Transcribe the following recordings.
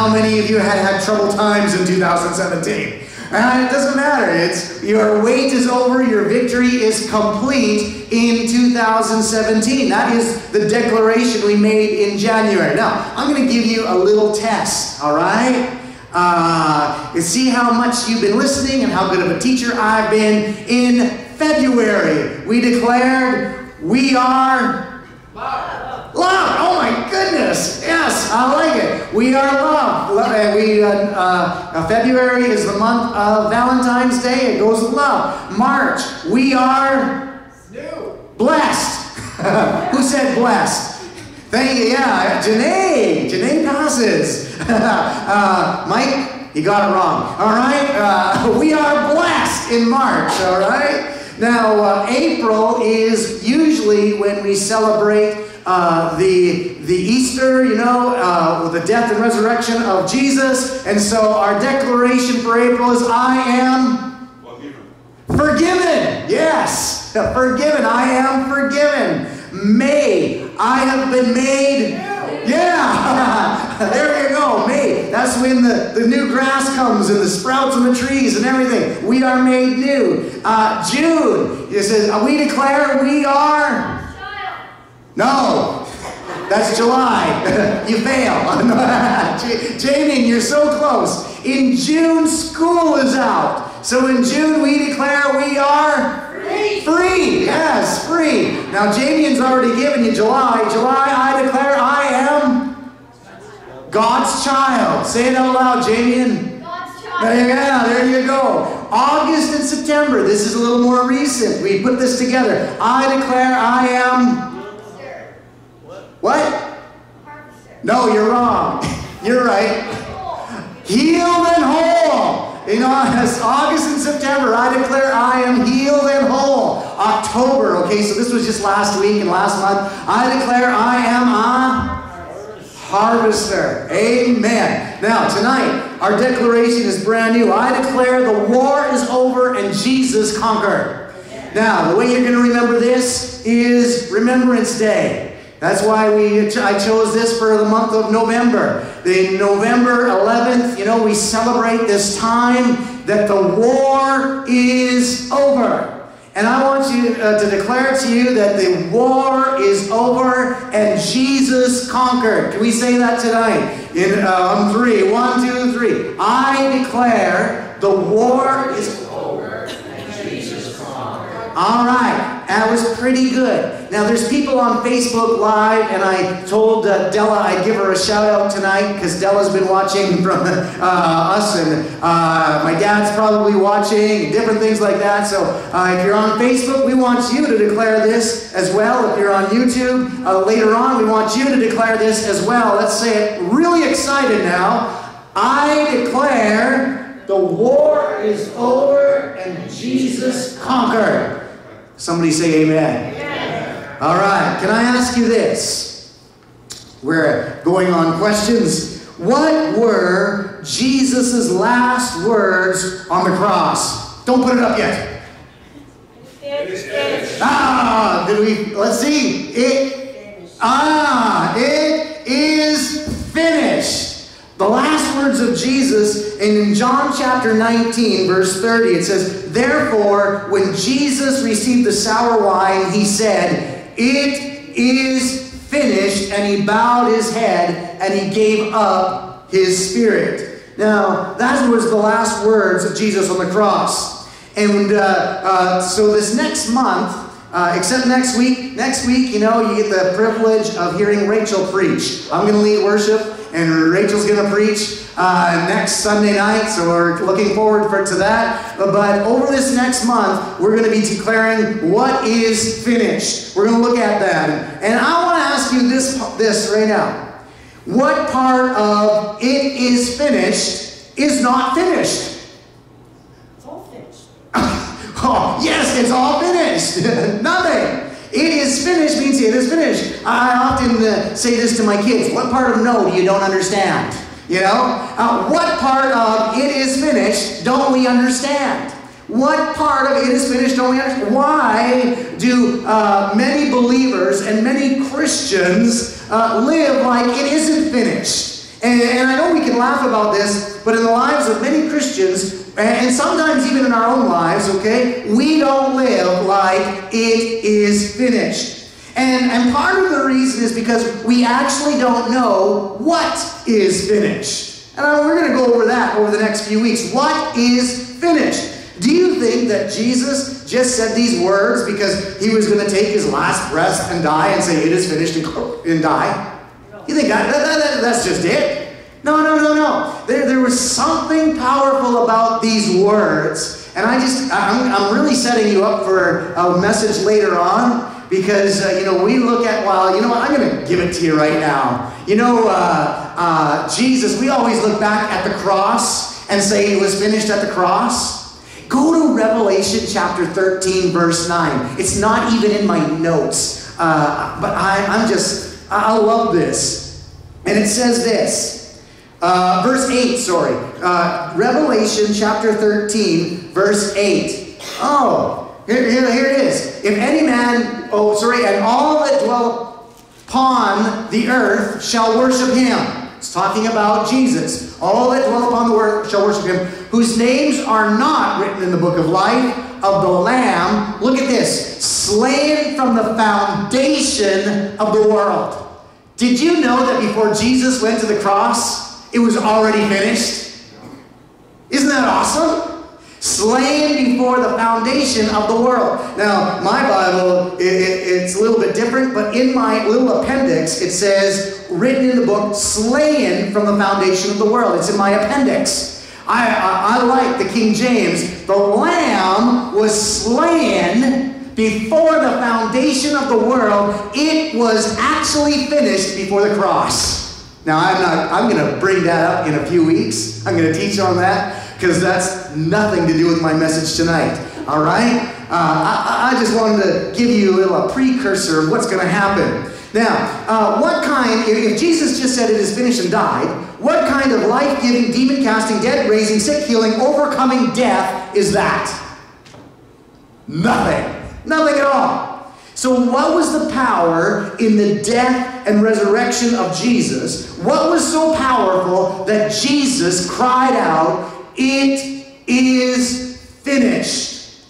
how many of you had had troubled times in 2017? And it doesn't matter. It's your wait is over, your victory is complete in 2017. That is the declaration we made in January. Now, I'm going to give you a little test, all right? Uh, and see how much you've been listening and how good of a teacher I've been. In February, we declared we are. Love. Oh my goodness. Yes, I like it. We are love. Lo- We uh, uh, February is the month of Valentine's Day. It goes with love. March, we are blessed. Who said blessed? Thank you. Yeah, Janae. Janae passes. uh, Mike, you got it wrong. All right. Uh, we are blessed in March. All right. Now, uh, April is usually when we celebrate uh, the the Easter, you know, uh, the death and resurrection of Jesus, and so our declaration for April is, "I am forgiven." Yes, forgiven. I am forgiven. May I have been made. Yeah, there you go. May. That's when the, the new grass comes and the sprouts on the trees and everything. We are made new. Uh, June, it says, we declare we are. No, that's July. you fail. Ja- Jamie, you're so close. In June, school is out. So in June, we declare we are free. Free, yes, free. Now, Jamien's already given you July. July, I declare I am God's child. Say it out loud, Jamien. There you go. There you go. August and September. This is a little more recent. We put this together. I declare I am. What? No, you're wrong. You're right. Healed and whole. Know, it's August and September. I declare I am healed and whole. October. Okay, so this was just last week and last month. I declare I am a harvester. Amen. Now, tonight, our declaration is brand new. I declare the war is over and Jesus conquered. Now, the way you're going to remember this is Remembrance Day. That's why we I chose this for the month of November. The November 11th, you know, we celebrate this time that the war is over. And I want you uh, to declare to you that the war is over and Jesus conquered. Can we say that tonight? In uh, on three, one, two, three. I declare the war is over and Jesus conquered. All right. That was pretty good. Now, there's people on Facebook Live, and I told uh, Della I'd give her a shout out tonight because Della's been watching from uh, us, and uh, my dad's probably watching, different things like that. So, uh, if you're on Facebook, we want you to declare this as well. If you're on YouTube, uh, later on, we want you to declare this as well. Let's say it really excited now. I declare the war is over and Jesus conquered. Somebody say amen. All right, can I ask you this? We're going on questions. What were Jesus' last words on the cross? Don't put it up yet. It is Ah, did we? Let's see. It. Ah, it is finished. The last words of Jesus, and in John chapter 19, verse 30, it says, Therefore, when Jesus received the sour wine, he said, It is finished. And he bowed his head and he gave up his spirit. Now, that was the last words of Jesus on the cross. And uh, uh, so this next month, uh, except next week, next week, you know, you get the privilege of hearing Rachel preach. I'm going to lead worship and Rachel's going to preach uh, next Sunday night, so we're looking forward for, to that. But over this next month, we're going to be declaring what is finished. We're going to look at that, and I want to ask you this this right now: What part of it is finished is not finished? Oh, yes, it's all finished. Nothing. It is finished means it is finished. I often uh, say this to my kids what part of no do you don't understand? You know? Uh, what part of it is finished don't we understand? What part of it is finished don't we understand? Why do uh, many believers and many Christians uh, live like it isn't finished? And, and I know we can laugh about this, but in the lives of many Christians, and sometimes even in our own lives, okay, we don't live like it is finished. And, and part of the reason is because we actually don't know what is finished. And we're going to go over that over the next few weeks. What is finished? Do you think that Jesus just said these words because he was going to take his last breath and die and say, It is finished and, and die? You think that, that, that, that's just it? No, no, no, no. There, there was something powerful about these words. And I just, I'm, I'm really setting you up for a message later on because, uh, you know, we look at, well, you know what, I'm going to give it to you right now. You know, uh, uh, Jesus, we always look back at the cross and say it was finished at the cross. Go to Revelation chapter 13, verse 9. It's not even in my notes, uh, but I, I'm just, I love this. And it says this, uh, verse 8, sorry. Uh, Revelation chapter 13, verse 8. Oh, here, here, here it is. If any man, oh, sorry, and all that dwell upon the earth shall worship him. It's talking about Jesus. All that dwell upon the earth shall worship him, whose names are not written in the book of life of the Lamb. Look at this slain from the foundation of the world. Did you know that before Jesus went to the cross, it was already finished? Isn't that awesome? slain before the foundation of the world. Now, my Bible, it, it, it's a little bit different, but in my little appendix, it says, written in the book, slain from the foundation of the world. It's in my appendix. I, I, I like the King James. The Lamb was slain before the foundation of the world. It was actually finished before the cross. Now, I'm not, I'm going to bring that up in a few weeks. I'm going to teach on that because that's nothing to do with my message tonight. All right? Uh, I, I, just wanted to give you a little a precursor of what's going to happen. Now, uh, what kind, if Jesus just said it is finished and died, what kind of life giving, demon casting, dead raising, sick healing, overcoming death is that? Nothing. Nothing at all. So, what was the power in the death and resurrection of Jesus? What was so powerful that Jesus cried out, it is finished.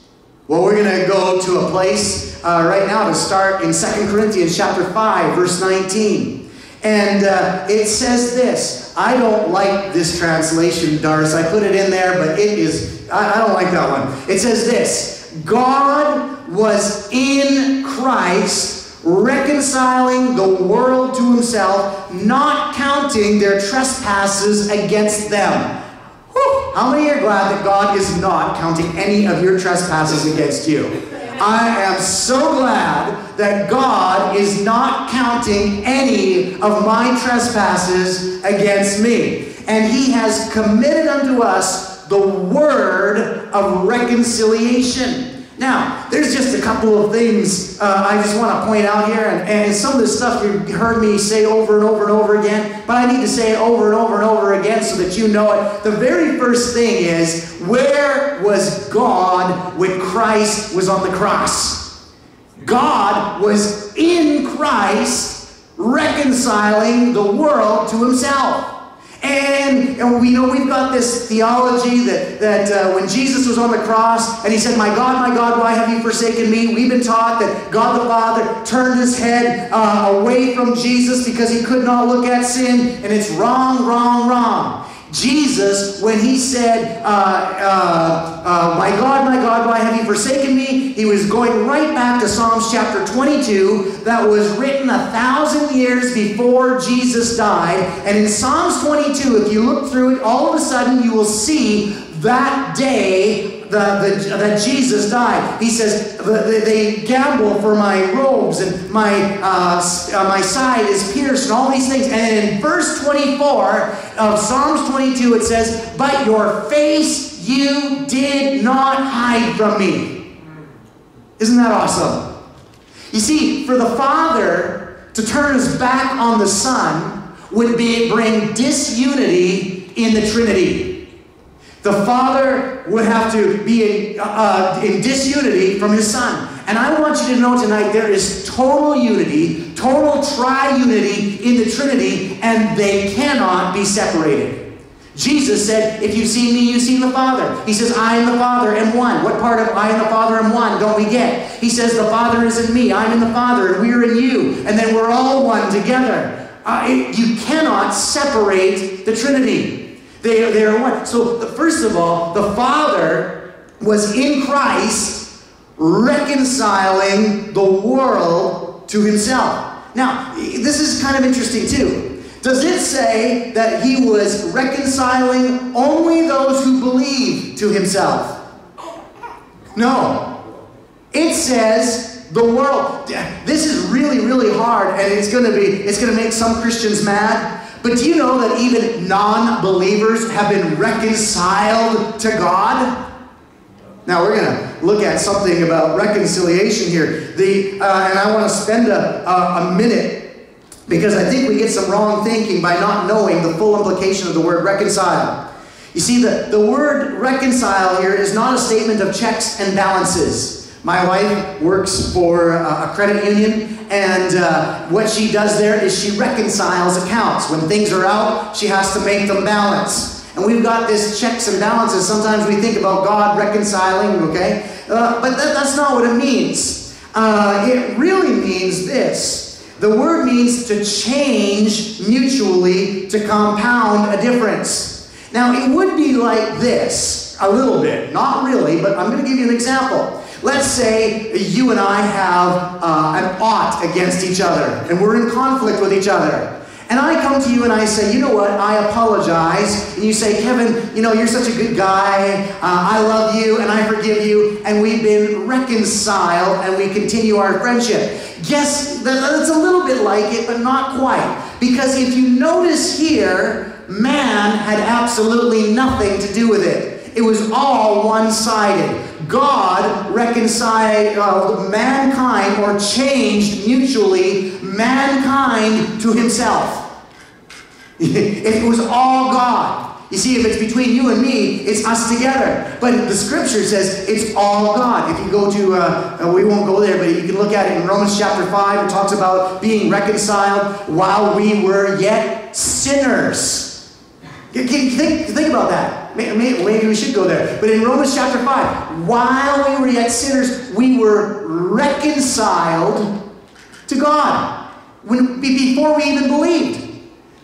Well, we're going to go to a place uh, right now to start in Second Corinthians chapter 5, verse 19. And uh, it says this. I don't like this translation, Doris. I put it in there, but it is, I, I don't like that one. It says this God was in Christ reconciling the world to himself, not counting their trespasses against them. How many are glad that God is not counting any of your trespasses against you? I am so glad that God is not counting any of my trespasses against me. And He has committed unto us the word of reconciliation. Now, there's just a couple of things uh, I just want to point out here, and, and some of the stuff you've heard me say over and over and over again, but I need to say it over and over and over again so that you know it. The very first thing is, where was God when Christ was on the cross? God was in Christ reconciling the world to himself. And, and we know we've got this theology that, that uh, when Jesus was on the cross and he said, My God, my God, why have you forsaken me? We've been taught that God the Father turned his head uh, away from Jesus because he could not look at sin, and it's wrong, wrong, wrong. Jesus, when he said, uh, uh, uh, My God, my God, why have you forsaken me? He was going right back to Psalms chapter 22 that was written a thousand years before Jesus died. And in Psalms 22, if you look through it, all of a sudden you will see that day the, the, that Jesus died. He says, they gamble for my robes and my, uh, uh, my side is pierced and all these things. And in verse 24 of Psalms 22, it says, But your face you did not hide from me. Isn't that awesome? You see, for the Father to turn his back on the Son would be bring disunity in the Trinity. The Father would have to be in, uh, in disunity from his Son. And I want you to know tonight there is total unity, total triunity in the Trinity, and they cannot be separated. Jesus said, If you've seen me, you've seen the Father. He says, I and the Father am one. What part of I and the Father am one don't we get? He says, The Father is in me, I'm in the Father, and we're in you. And then we're all one together. Uh, it- you cannot separate the Trinity. They, they are one. So, first of all, the Father was in Christ reconciling the world to himself. Now, this is kind of interesting too. Does it say that he was reconciling only those who believe to himself? No. It says the world. This is really, really hard, and it's gonna be, it's gonna make some Christians mad. But do you know that even non-believers have been reconciled to God? Now we're going to look at something about reconciliation here. The uh, and I want to spend a, a, a minute because I think we get some wrong thinking by not knowing the full implication of the word reconcile. You see, the, the word reconcile here is not a statement of checks and balances. My wife works for a a credit union, and uh, what she does there is she reconciles accounts. When things are out, she has to make them balance. And we've got this checks and balances. Sometimes we think about God reconciling, okay? Uh, but that, that's not what it means. Uh, it really means this the word means to change mutually to compound a difference. Now, it would be like this a little bit, not really, but I'm going to give you an example. Let's say you and I have uh, an ought against each other, and we're in conflict with each other. And I come to you and I say, you know what, I apologize. And you say, Kevin, you know, you're such a good guy. Uh, I love you and I forgive you. And we've been reconciled and we continue our friendship. That that's a little bit like it, but not quite. Because if you notice here, man had absolutely nothing to do with it. It was all one sided. God reconciled mankind or changed mutually mankind to himself. if it was all God. You see, if it's between you and me, it's us together. But the scripture says it's all God. If you go to, uh, uh, we won't go there, but you can look at it in Romans chapter 5. It talks about being reconciled while we were yet sinners. Think, think about that. May- may- Maybe we should go there. But in Romans chapter 5, while we were yet sinners, we were reconciled to God when, before we even believed.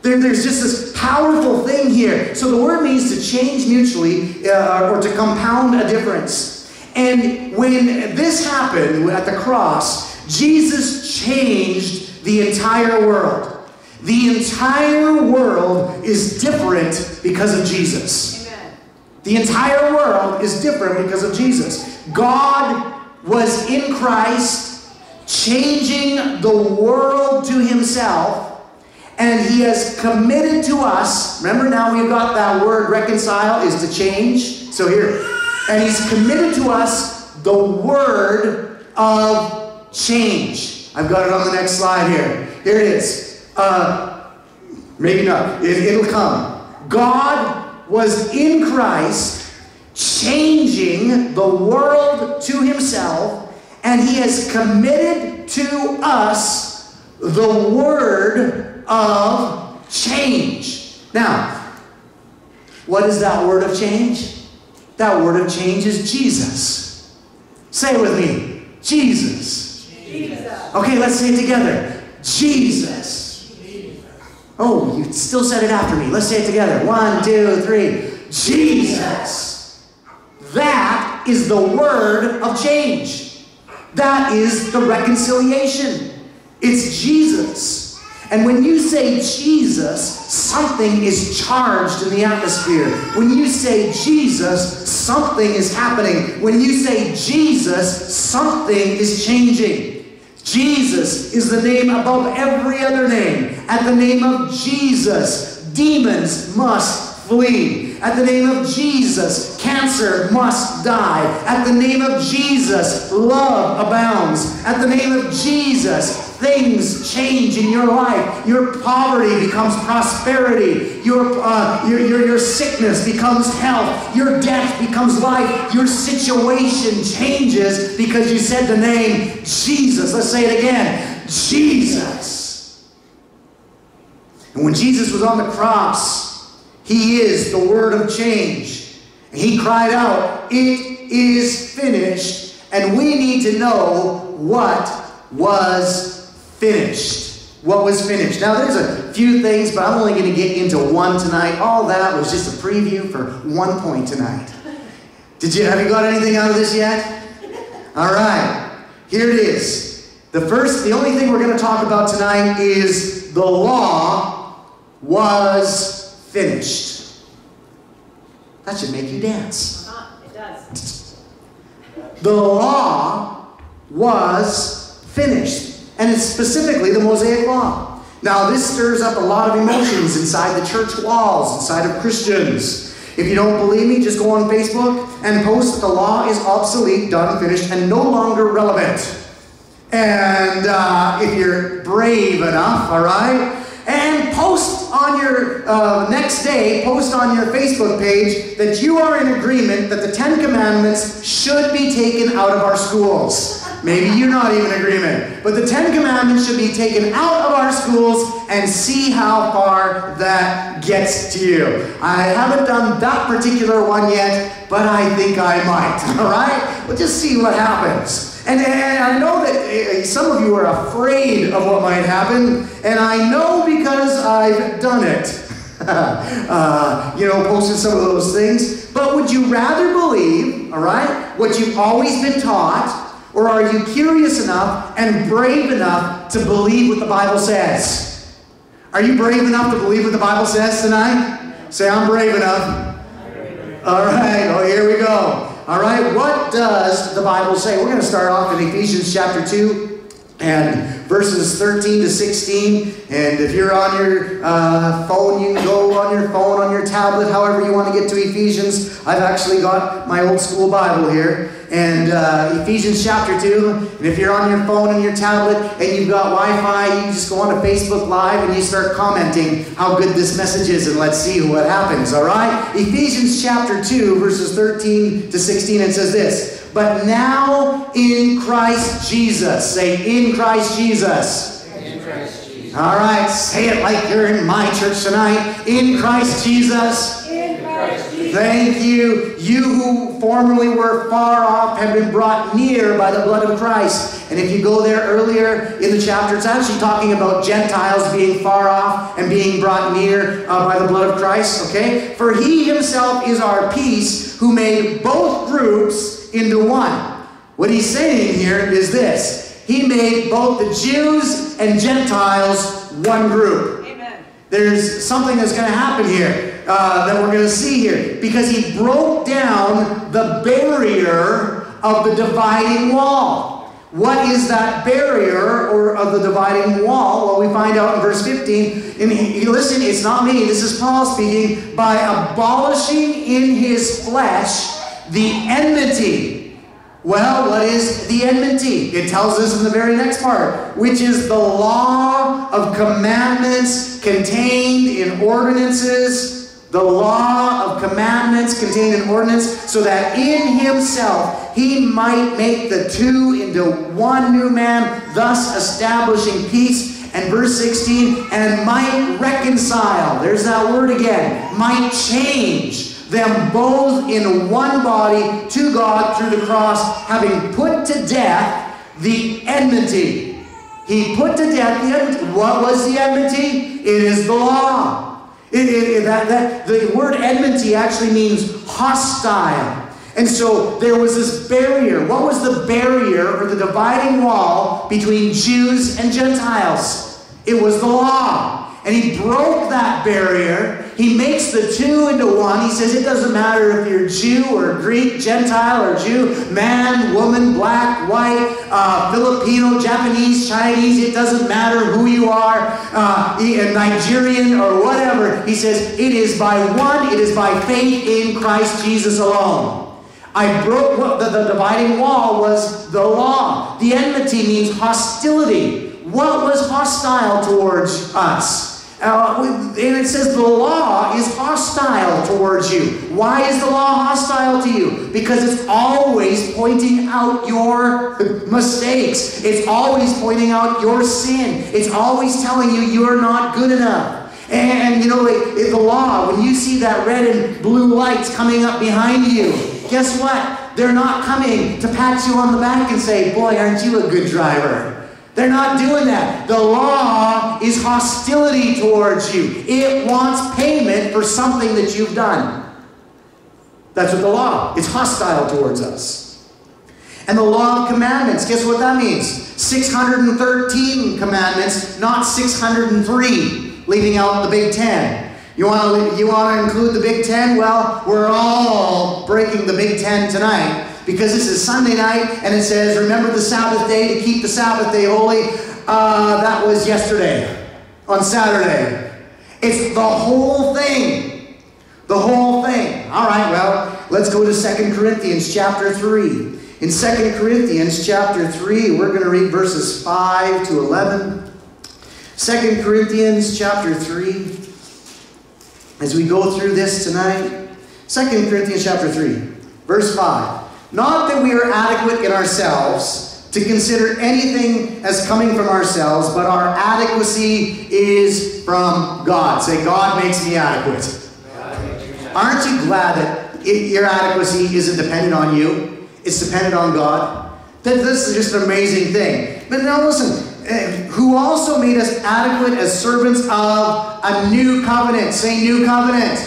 There, there's just this powerful thing here. So the word means to change mutually uh, or to compound a difference. And when this happened at the cross, Jesus changed the entire world. The entire world is different because of Jesus. The entire world is different because of Jesus. God was in Christ, changing the world to Himself, and He has committed to us. Remember, now we've got that word reconcile is to change. So here, and He's committed to us the word of change. I've got it on the next slide here. Here it is. Uh, Maybe not. It, it'll come. God was in Christ, changing the world to himself, and he has committed to us the word of change. Now, what is that word of change? That word of change is Jesus. Say it with me Jesus. Jesus. Okay, let's say it together. Jesus. Oh, you still said it after me. Let's say it together. One, two, three. Jesus. That is the word of change. That is the reconciliation. It's Jesus. And when you say Jesus, something is charged in the atmosphere. When you say Jesus, something is happening. When you say Jesus, something is changing. Jesus is the name above every other name. At the name of Jesus, demons must flee. At the name of Jesus, cancer must die. At the name of Jesus, love abounds. At the name of Jesus, things change in your life. Your poverty becomes prosperity. Your, uh, your, your, your sickness becomes health. Your death becomes life. Your situation changes because you said the name Jesus. Let's say it again Jesus. And when Jesus was on the cross, He is the word of change. And He cried out, It is finished. And we need to know what was finished. What was finished. Now, there's a few things, but I'm only going to get into one tonight. All that was just a preview for one point tonight. Did you have you got anything out of this yet? All right. Here it is. The first, the only thing we're going to talk about tonight is the law was finished. That should make you dance. It does. The law was finished. And it's specifically the Mosaic Law. Now, this stirs up a lot of emotions inside the church walls, inside of Christians. If you don't believe me, just go on Facebook and post that the law is obsolete, done, finished, and no longer relevant. And uh, if you're brave enough, all right, and post on your uh, next day, post on your Facebook page that you are in agreement that the Ten Commandments should be taken out of our schools. Maybe you're not even in agreement, but the Ten Commandments should be taken out of our schools and see how far that gets to you. I haven't done that particular one yet, but I think I might. All right? We'll just see what happens. And, and I know that uh, some of you are afraid of what might happen, and I know because I've done it. uh, you know, posted some of those things. But would you rather believe, all right, what you've always been taught, or are you curious enough and brave enough to believe what the Bible says? Are you brave enough to believe what the Bible says tonight? Say, I'm brave enough. All right, oh, here we go. All right, what does the Bible say? We're going to start off in Ephesians chapter 2 and verses 13 to 16. And if you're on your uh, phone, you can go on your phone, on your tablet, however you want to get to Ephesians. I've actually got my old school Bible here. And uh, Ephesians chapter 2. And if you're on your phone and your tablet and you've got Wi Fi, you just go on to Facebook Live and you start commenting how good this message is, and let's see what happens, all right? Ephesians chapter 2, verses 13 to 16, it says this But now in Christ Jesus, say, in Christ Jesus. In Christ Jesus. All right, say it like you're in my church tonight. In Christ Jesus. In Christ Jesus. Thank you. You who formerly were far off have been brought near by the blood of Christ. And if you go there earlier in the chapter, it's actually talking about Gentiles being far off and being brought near uh, by the blood of Christ. Okay? For he himself is our peace, who made both groups into one. What he's saying here is this He made both the Jews and Gentiles one group. Amen. There's something that's going to happen here uh, that we're going to see here because he broke down the barrier of the dividing wall. What is that barrier or of the dividing wall? Well, we find out in verse 15. And he, he- listen, it's not me. This is Paul speaking. By abolishing in his flesh the enmity. Well, what is the enmity? It tells us in the very next part, which is the law of commandments contained in ordinances. The law of commandments contained in ordinance, so that in himself he might make the two into one new man, thus establishing peace. And verse 16, and might reconcile. There's that word again. Might change them both in one body to God through the cross, having put to death the enmity. He put to death the enmity. What was the enmity? It is the law. It- it- that, that, the word enmity actually means hostile. And so there was this barrier. What was the barrier or the dividing wall between Jews and Gentiles? It was the law. And he broke that barrier He makes the two into one. He says it doesn't matter if you're Jew or Greek, Gentile or Jew, man, woman, black, white, uh, Filipino, Japanese, Chinese. It doesn't matter who you are, uh, Nigerian or whatever. He says it is by one, it is by faith in Christ Jesus alone. I broke the, the dividing wall was the law. The enmity means hostility. What was hostile towards us? Uh, and it says the law is hostile towards you. Why is the law hostile to you? Because it's always pointing out your mistakes. It's always pointing out your sin. It's always telling you you're not good enough. And, you know, like the law, when you see that red and blue lights coming up behind you, guess what? They're not coming to pat you on the back and say, Boy, aren't you a good driver? They're not doing that. The law is hostility towards you, it wants payment for something that you've done. That's what the law It's hostile towards us. And the law of commandments, guess what that means? 613 commandments, not 603, leaving out the Big Ten. You want to you want to include the Big Ten? Well, we're all breaking the Big Ten tonight because this is Sunday night and it says, remember the Sabbath day to keep the Sabbath day holy. Uh, that was yesterday on Saturday. It's the whole thing. The whole thing. All right, well, let's go to Second Corinthians chapter 3. In Second Corinthians chapter 3, we're going to read verses 5 to 11. Second Corinthians chapter 3. As we go through this tonight, Second Corinthians chapter 3, verse 5. Not that we are adequate in ourselves to consider anything as coming from ourselves, but our adequacy is from God. Say, God makes me adequate. Aren't you glad that your adequacy isn't dependent on you? It's dependent on God. That this is just an amazing thing. But now listen, eh, who also made us adequate as servants of a new covenant. Say new covenant.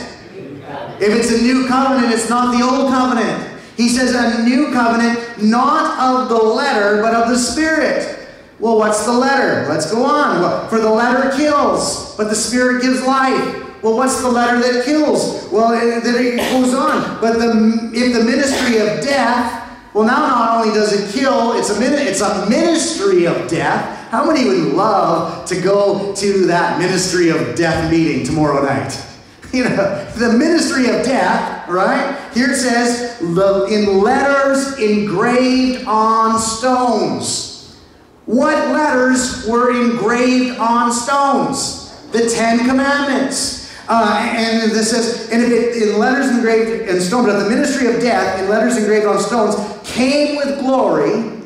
If it's a new covenant, it's not the old covenant. He says, a new covenant, not of the letter, but of the Spirit. Well, what's the letter? Let's go on. For the letter kills, but the Spirit gives life. Well, what's the letter that kills? Well, eh, it, it goes on. But the, if the ministry of death, well, now not only does it kill, it's a, it's a ministry of death. How many would love to go to that ministry of death meeting tomorrow night? You know, the ministry of death, right? Here it says, in letters engraved on stones. What letters were engraved on stones? The Ten Commandments. Uh, and this says, and if it, in letters engraved in stone, but the ministry of death, in letters engraved on stones, came with glory,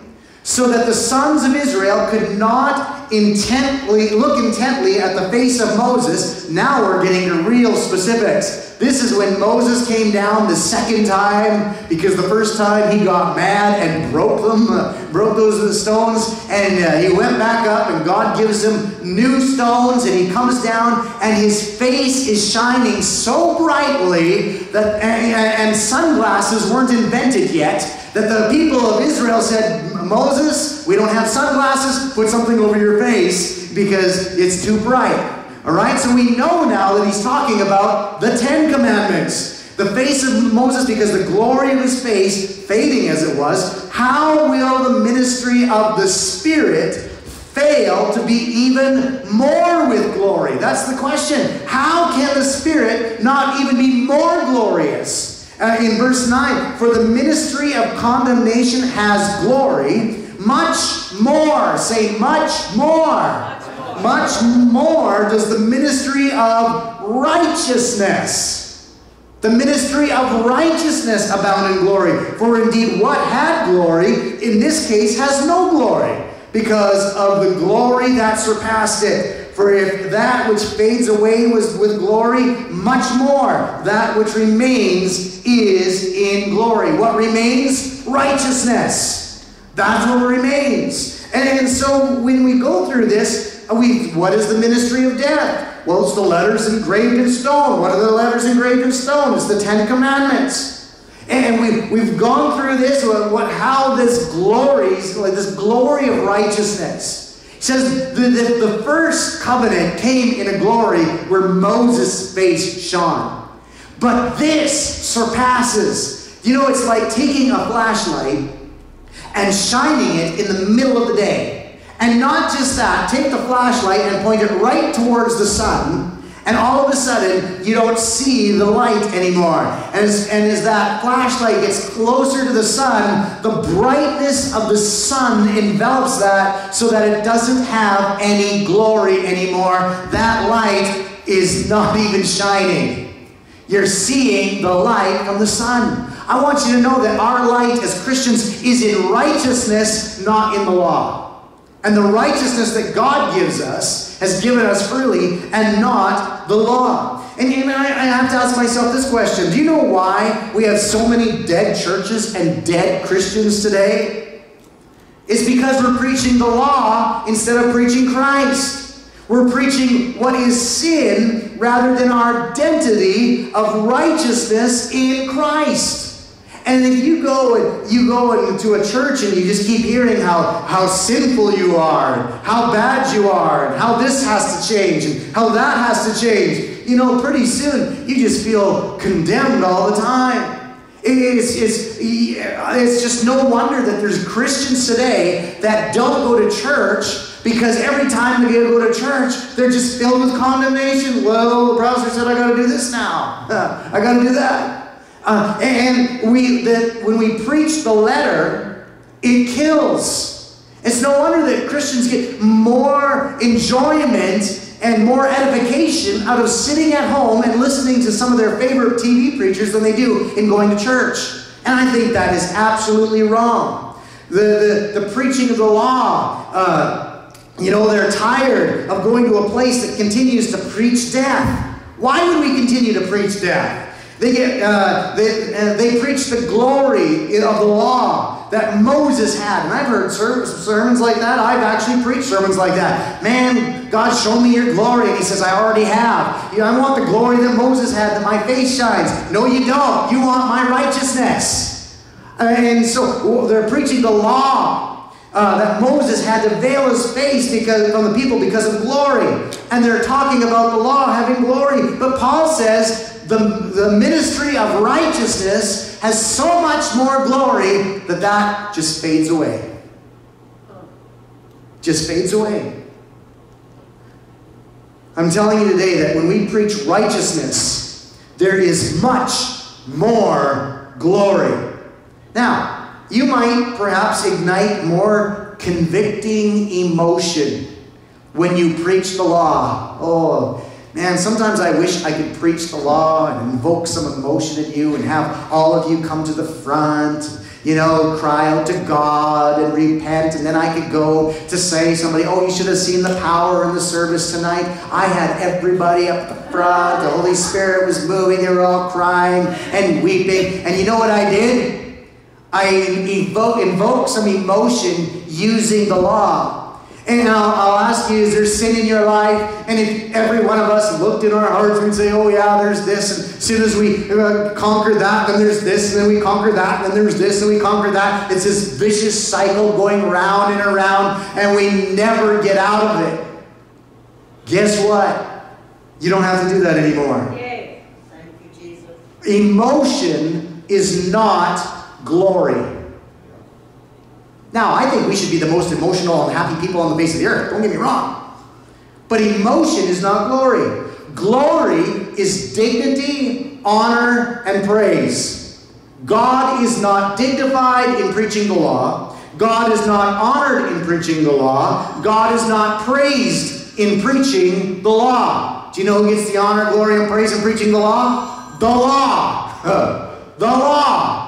so that the sons of Israel could not intently, look intently at the face of Moses. Now we're getting to real specifics. This is when Moses came down the second time because the first time he got mad and broke them, uh, broke those stones, and uh, he went back up, and God gives him new stones, and he comes down, and his face is shining so brightly that, and, and sunglasses weren't invented yet, that the people of Israel said, Moses, we don't have sunglasses, put something over your face because it's too bright. All right, so we know now that he's talking about the Ten Commandments. The face of Moses, because the glory of his face, fading as it was, how will the ministry of the Spirit fail to be even more with glory? That's the question. How can the Spirit not even be more glorious? Uh, in verse 9, for the ministry of condemnation has glory, much more, say much more. Much more does the ministry of righteousness, the ministry of righteousness abound in glory. For indeed, what had glory, in this case, has no glory, because of the glory that surpassed it. For if that which fades away was with glory, much more that which remains is in glory. What remains? Righteousness. That's what remains. And, and so when we go through this, uh, we, what is the ministry of death? Well, it's the letters engraved in stone. What are the letters engraved in stone? It's the Ten Commandments. And we've, we've gone through this, what, how this glories, like this glory of righteousness says the, the, the first covenant came in a glory where Moses' face shone. But this surpasses. You know, it's like taking a flashlight and shining it in the middle of the day. And not just that, take the flashlight and point it right towards the sun and all of a sudden, you don't see the light anymore. And as, and as that flashlight gets closer to the sun, the brightness of the sun envelops that so that it doesn't have any glory anymore. That light is not even shining. You're seeing the light from the sun. I want you to know that our light as Christians is in righteousness, not in the law. And the righteousness that God gives us has given us freely and not the law. And, I have to ask myself this question Do you know why we have so many dead churches and dead Christians today? It's because we're preaching the law instead of preaching Christ. We're preaching what is sin rather than our identity of righteousness in Christ. And if you go and you go into a church and you just keep hearing how, how sinful you are, how bad you are, and how this has to change, and how that has to change, you know, pretty soon you just feel condemned all the time. It's, it's, it's just no wonder that there's Christians today that don't go to church because every time they go to church, they're just filled with condemnation. Well, the pastor said I got to do this now. I got to do that. Uh, and we, that when we preach the letter, it kills. It's no wonder that Christians get more enjoyment and more edification out of sitting at home and listening to some of their favorite TV preachers than they do in going to church. And I think that is absolutely wrong. The, the, the preaching of the law, uh, you know, they're tired of going to a place that continues to preach death. Why would we continue to preach death? They, get, uh, they, uh, they preach the glory of the law that Moses had. And I've heard ser- sermons like that. I've actually preached sermons like that. Man, God, show me your glory. And he says, I already have. You know, I want the glory that Moses had, that my face shines. No, you don't. You want my righteousness. And so they're preaching the law uh, that Moses had to veil his face because from the people because of glory. And they're talking about the law having glory. But Paul says the, the ministry of righteousness has so much more glory that that just fades away. Just fades away. I'm telling you today that when we preach righteousness, there is much more glory. Now, you might perhaps ignite more convicting emotion when you preach the law. Oh, Man, sometimes I wish I could preach the law and invoke some emotion in you and have all of you come to the front, you know, cry out to God and repent. And then I could go to say somebody, oh, you should have seen the power in the service tonight. I had everybody up the front. The Holy Spirit was moving. They were all crying and weeping. And you know what I did? I evoke, invoke some emotion using the law. And I'll, I'll, ask you, is there sin in your life? And if every one of us looked in our hearts, we'd say, oh yeah, there's this. And as soon as we uh, conquer that, then there's this. And then we conquer that, and then there's this, and we conquer that. It's this vicious cycle going round and around, and we never get out of it. Guess what? You don't have to do that anymore. Yay. Thank you, Jesus. Emotion is not glory. Now, I think we should be the most emotional and happy people on the face of the earth. Don't get me wrong. But emotion is not glory. Glory is dignity, honor, and praise. God is not dignified in preaching the law. God is not honored in preaching the law. God is not praised in preaching the law. Do you know who gets the honor, glory, and praise in preaching the law? The law. the law.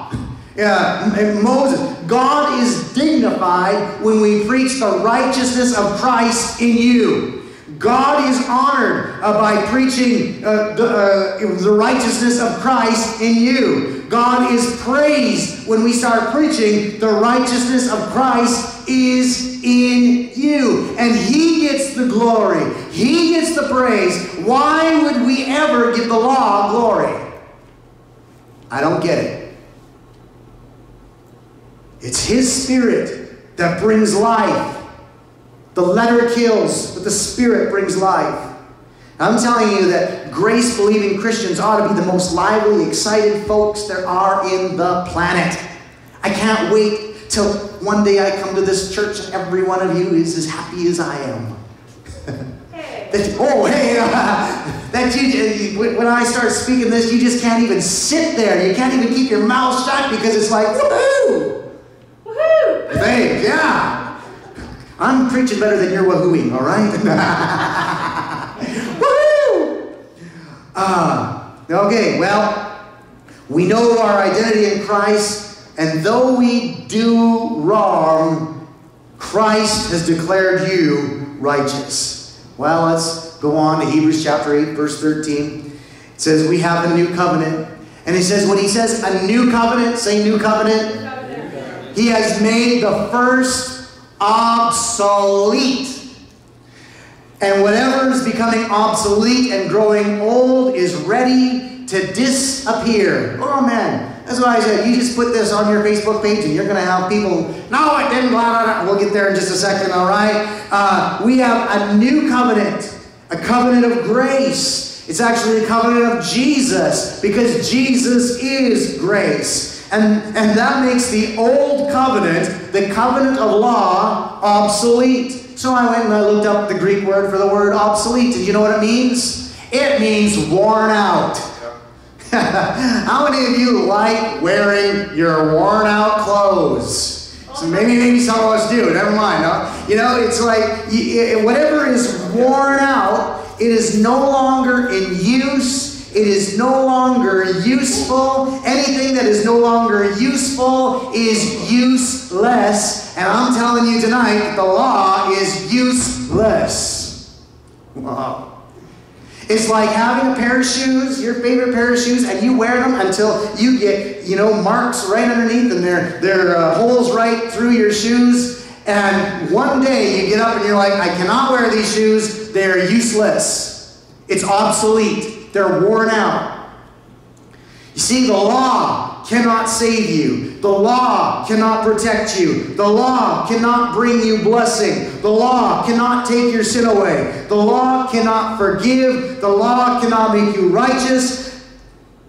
Yeah, Moses. God is dignified when we preach the righteousness of Christ in you. God is honored uh, by preaching uh, the, uh, the righteousness of Christ in you. God is praised when we start preaching the righteousness of Christ is in you. And He gets the glory, He gets the praise. Why would we ever give the law glory? I don't get it. It's His Spirit that brings life. The letter kills, but the Spirit brings life. I'm telling you that grace believing Christians ought to be the most lively, excited folks there are in the planet. I can't wait till one day I come to this church and every one of you is as happy as I am. that, oh, hey, that you, when I start speaking this, you just can't even sit there. You can't even keep your mouth shut because it's like, woohoo! Woohoo! Thanks, yeah. I'm preaching better than you're woohooing, all right? Uh, okay, well, we know our identity in Christ, and though we do wrong, Christ has declared you righteous. Well, let's go on to Hebrews chapter 8, verse 13. It says, We have a new covenant. And he says, when he says a new covenant, say new covenant. He has made the first obsolete. And whatever is becoming obsolete and growing old is ready to disappear. Oh man, that's why I said you just put this on your Facebook page and you're going to have people, no, it didn't, blah, blah, blah. We'll get there in just a second, all right? Uh, we have a new covenant, a covenant of grace. It's actually a covenant of Jesus because Jesus is grace. And, and that makes the old covenant, the covenant of law, obsolete. So I went and I looked up the Greek word for the word obsolete. Did you know what it means? It means worn out. How many of you like wearing your worn out clothes? So maybe maybe some of us do. Never mind. No? You know, it's like whatever is worn out, it is no longer in use. It is no longer useful. Anything that is no longer useful is useless. And I'm telling you tonight, the law is useless. Wow. It's like having a pair of shoes, your favorite pair of shoes, and you wear them until you get, you know, marks right underneath and there, there are uh, holes right through your shoes. And one day you get up and you're like, I cannot wear these shoes. They're useless. It's obsolete. They're worn out. You see, the law cannot save you. The law cannot protect you. The law cannot bring you blessing. The law cannot take your sin away. The law cannot forgive. The law cannot make you righteous.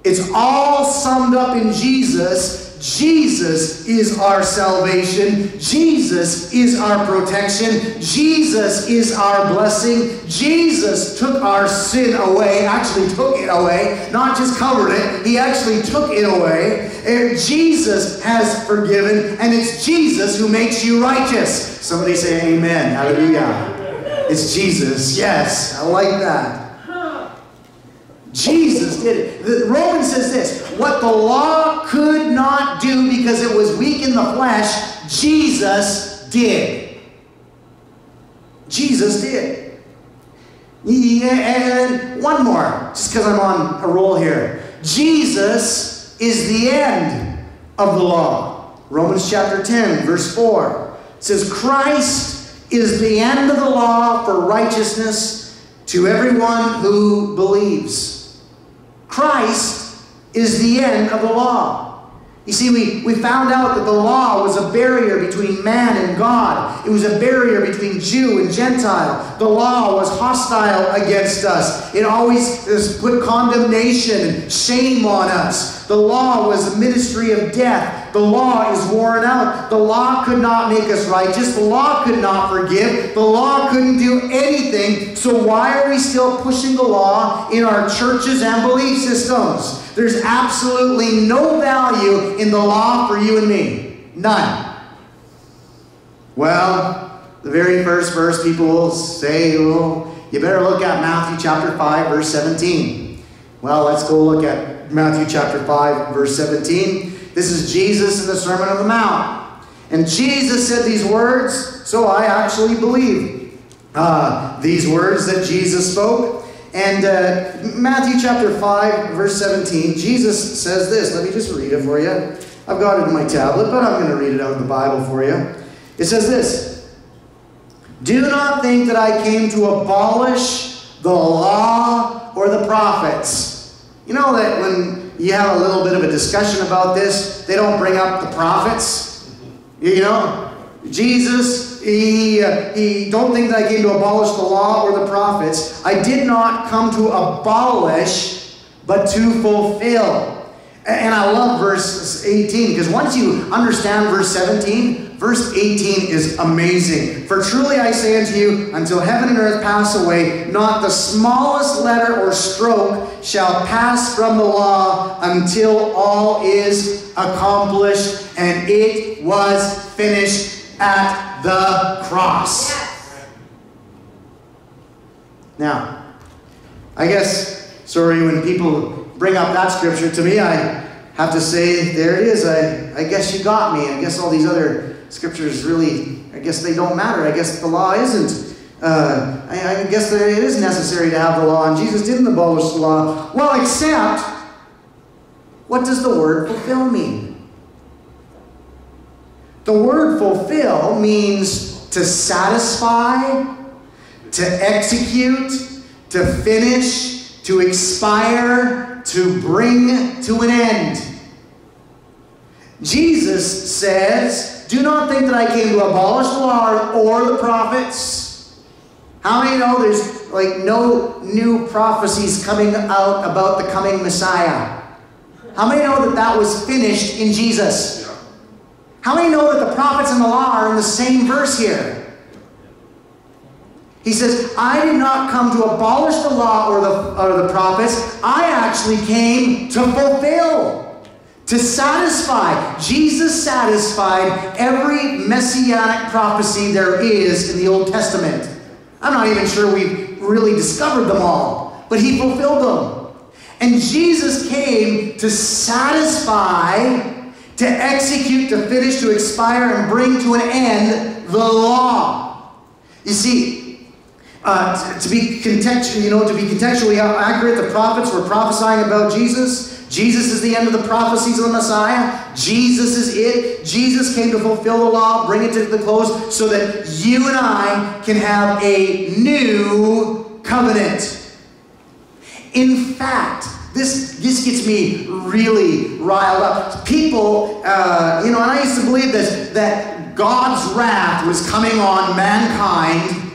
It's all summed up in Jesus Jesus is our salvation. Jesus is our protection. Jesus is our blessing. Jesus took our sin away, actually took it away, not just covered it, he actually took it away. And Jesus has forgiven, and it's Jesus who makes you righteous. Somebody say amen. Hallelujah. It's Jesus. Yes, I like that. Jesus did it. The Romans says this what the law could not do because it was weak in the flesh, Jesus did. Jesus did. Yeah, and one more, just because I'm on a roll here. Jesus is the end of the law. Romans chapter 10, verse 4 says, Christ is the end of the law for righteousness to everyone who believes. Christ is the end of the law. You see, we, we found out that the law was a barrier between man and God. It was a barrier between Jew and Gentile. The law was hostile against us. It always put condemnation and shame on us. The law was a ministry of death. The law is worn out. The law could not make us righteous. The law could not forgive. The law couldn't do anything. So why are we still pushing the law in our churches and belief systems? There's absolutely no value in the law for you and me. None. Well, the very first verse people will say, well, you better look at Matthew chapter 5, verse 17. Well, let's go look at Matthew chapter 5, verse 17. This is Jesus in the Sermon on the Mount. And Jesus said these words, so I actually believe uh, these words that Jesus spoke. And uh, Matthew chapter 5, verse 17, Jesus says this. Let me just read it for you. I've got it in my tablet, but I'm going to read it out of the Bible for you. It says this Do not think that I came to abolish the law or the prophets. You know that when you have a little bit of a discussion about this, they don't bring up the prophets. You know, Jesus, He, uh, he don't think that I came to abolish the law or the prophets. I did not come to abolish, but to fulfill. And I love verse 18 because once you understand verse 17, verse 18 is amazing. For truly I say unto you, until heaven and earth pass away, not the smallest letter or stroke shall pass from the law until all is accomplished. And it was finished at the cross. Now, I guess, sorry, when people bring up that scripture to me, I have to say, there it is. I, I guess you got me. I guess all these other scriptures really, I guess they don't matter. I guess the law isn't. Uh, I, I guess that it is necessary to have the law, and Jesus didn't abolish the law. Well, except, what does the word fulfill mean? The word fulfill means to satisfy, to execute, to finish, to expire, to bring to an end. Jesus says, Do not think that I came to abolish the law or the prophets. How many know there's like no new prophecies coming out about the coming Messiah? How many know that that was finished in Jesus? How many know that the prophets and the law are in the same verse here? He says, I did not come to abolish the law or the, or the prophets. I actually came to fulfill, to satisfy. Jesus satisfied every messianic prophecy there is in the Old Testament. I'm not even sure we've really discovered them all, but he fulfilled them. And Jesus came to satisfy, to execute, to finish, to expire, and bring to an end the law. You see, uh, to, be contextual, you know, to be contextually accurate, the prophets were prophesying about Jesus. Jesus is the end of the prophecies of the Messiah. Jesus is it. Jesus came to fulfill the law, bring it to the close, so that you and I can have a new covenant. In fact, this, this gets me really riled up. People, uh, you know, and I used to believe this, that God's wrath was coming on mankind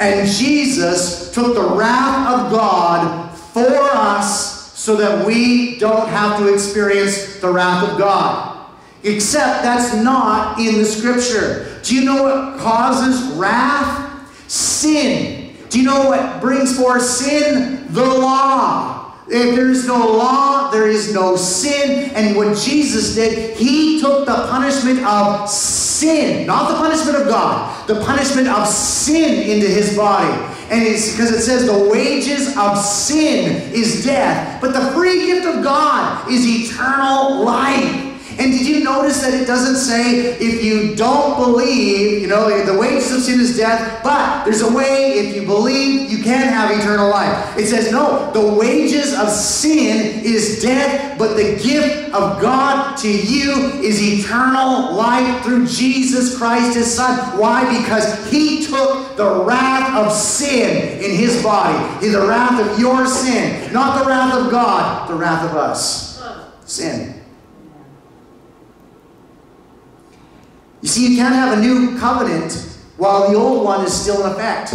and Jesus took the wrath of God for us so that we don't have to experience the wrath of God. Except that's not in the scripture. Do you know what causes wrath? Sin. Do you know what brings forth sin? The law. If there is no law, there is no sin. And what Jesus did, he took the punishment of sin, not the punishment of God, the punishment of sin into his body. And it's because it says the wages of sin is death, but the free gift of God is eternal life. And did you notice that it doesn't say if you don't believe, you know, the wages of sin is death, but there's a way if you believe you can have eternal life. It says no, the wages of sin is death, but the gift of God to you is eternal life through Jesus Christ his son. Why? Because he took the wrath of sin in his body. In the wrath of your sin, not the wrath of God, the wrath of us. Sin. You see, you can't have a new covenant while the old one is still in effect.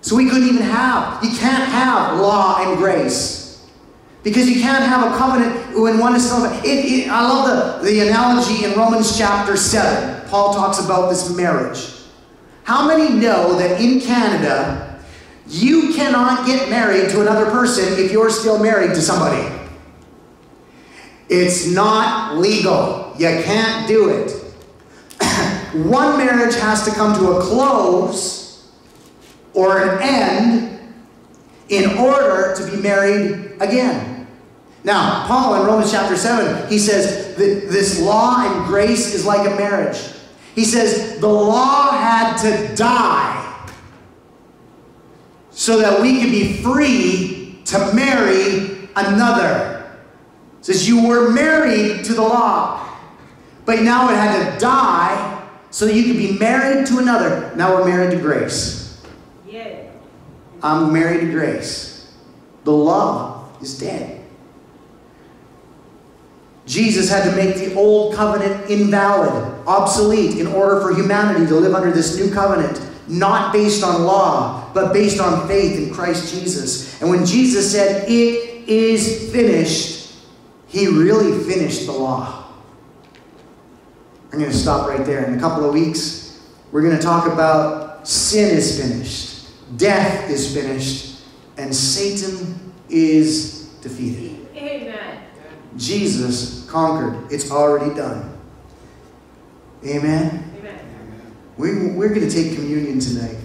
So we couldn't even have, you can't have law and grace. Because you can't have a covenant when one is still. I love the, the analogy in Romans chapter 7. Paul talks about this marriage. How many know that in Canada, you cannot get married to another person if you're still married to somebody? It's not legal. You can't do it one marriage has to come to a close or an end in order to be married again. Now, Paul in Romans chapter 7, he says that this law and grace is like a marriage. He says the law had to die so that we could be free to marry another. It says you were married to the law, but now it had to die so that you can be married to another. Now we're married to grace. Yeah. I'm married to grace. The law is dead. Jesus had to make the old covenant invalid, obsolete, in order for humanity to live under this new covenant, not based on law, but based on faith in Christ Jesus. And when Jesus said, It is finished, he really finished the law. I'm going to stop right there. In a couple of weeks, we're going to talk about sin is finished, death is finished, and Satan is defeated. Amen. Jesus conquered. It's already done. Amen. Amen. We, we're going to take communion tonight.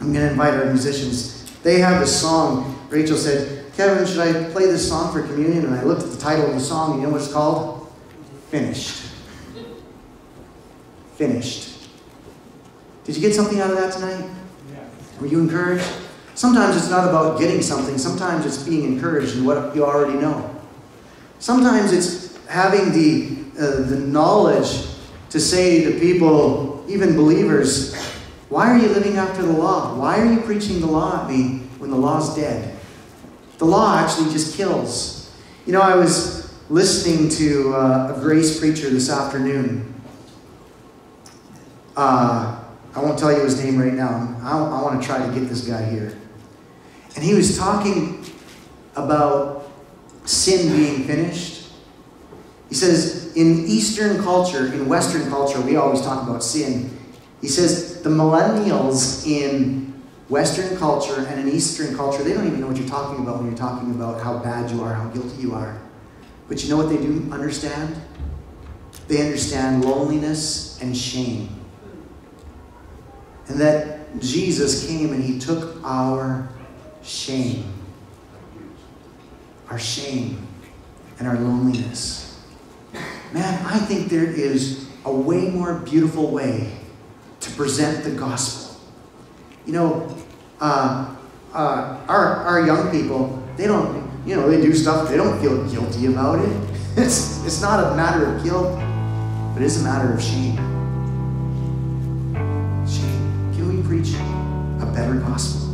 I'm going to invite our musicians. They have a song. Rachel said, Kevin, should I play this song for communion? And I looked at the title of the song. You know what it's called? Finished. Finished. Did you get something out of that tonight? Yeah. Were you encouraged? Sometimes it's not about getting something, sometimes it's being encouraged in what you already know. Sometimes it's having the, uh, the knowledge to say to people, even believers, why are you living after the law? Why are you preaching the law at me when the law's dead? The law actually just kills. You know, I was listening to uh, a grace preacher this afternoon. Uh, I won't tell you his name right now. I, I want to try to get this guy here. And he was talking about sin being finished. He says, in Eastern culture, in Western culture, we always talk about sin. He says, the millennials in Western culture and in Eastern culture, they don't even know what you're talking about when you're talking about how bad you are, how guilty you are. But you know what they do understand? They understand loneliness and shame. And that Jesus came and he took our shame, our shame, and our loneliness. Man, I think there is a way more beautiful way to present the gospel. You know, uh, uh, our, our young people, they don't, you know, they do stuff, they don't feel guilty about it. It's, it's not a matter of guilt, but it's a matter of shame. Shame. Can we preach a better gospel?